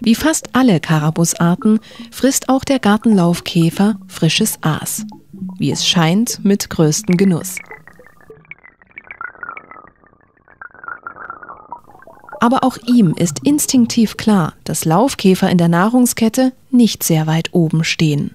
Wie fast alle Karabusarten frisst auch der Gartenlaufkäfer frisches Aas. Wie es scheint, mit größtem Genuss. Aber auch ihm ist instinktiv klar, dass Laufkäfer in der Nahrungskette nicht sehr weit oben stehen.